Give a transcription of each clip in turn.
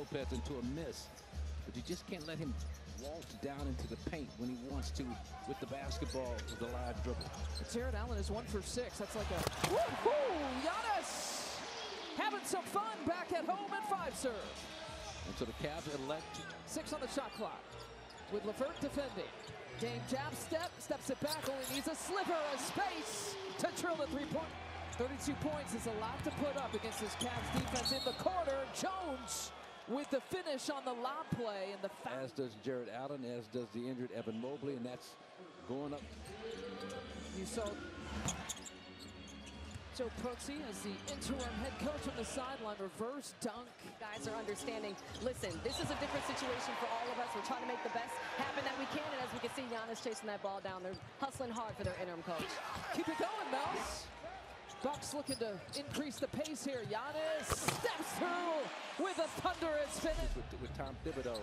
Lopez into a miss. But you just can't let him waltz down into the paint when he wants to with the basketball with a live dribble. Jarrett Allen is one for six. That's like a woohoo! Giannis having some fun back at home at five serve. And so the Cavs elect Six on the shot clock with LeVert defending. Dame jab step, steps it back, only needs a sliver of space to drill the three point. 32 points is a lot to put up against this Cavs defense in the corner. Jones with the finish on the lob play and the foul. as does Jarrett Allen, as does the injured Evan Mobley, and that's going up. You saw Joe Prunty as the interim head coach on the sideline, reverse dunk. guys are understanding, listen, this is a different situation for all of us. We're trying to make the best happen that we can. And as we can see, Giannis chasing that ball down. They're hustling hard for their interim coach. Keep it going, Mouse. Bucks looking to increase the pace here. Giannis steps through with a thunderous finish. with, with Tom Thibodeau.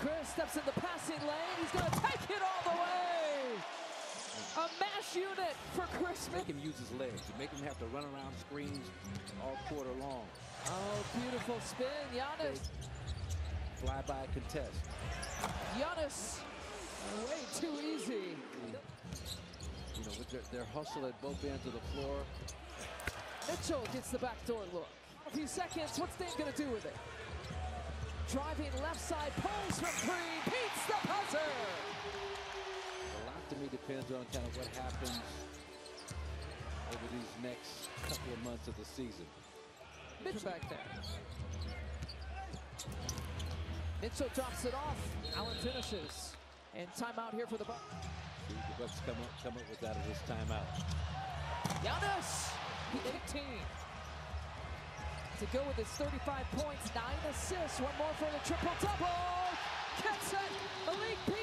Chris steps in the passing lane. He's going to take it all the way. A mash unit for Chris Make him use his legs. You make him have to run around screens all quarter long. Oh, beautiful spin. Giannis. Fly by contest. Giannis. Way too easy. You know, with their, their hustle at both ends of the floor. Mitchell gets the backdoor look. A few seconds. What's Dame going to do with it? Driving left side, pulls from three, beats the buzzer. A lot to me depends on kind of what happens over these next couple of months of the season. Mitchell back there. Mitchell drops it off. Allen finishes. And timeout here for the Bucks. The Bucks come up, come up with that of this timeout. Giannis, he 18. To go with his 35 points, nine assists, one more for the triple double. Gets it, Malik